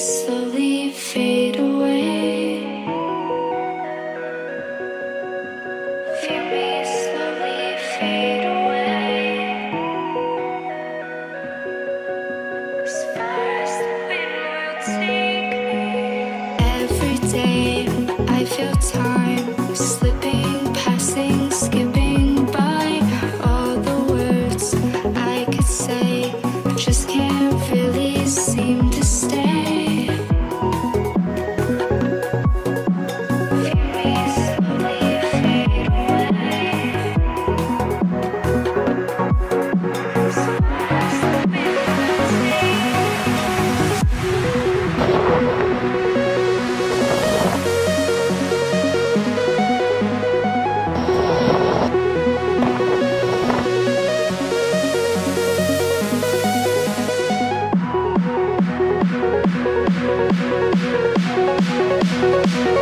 slowly fade away. Feel me slowly fade away. As far as the wind will take me. Every day. Thank you.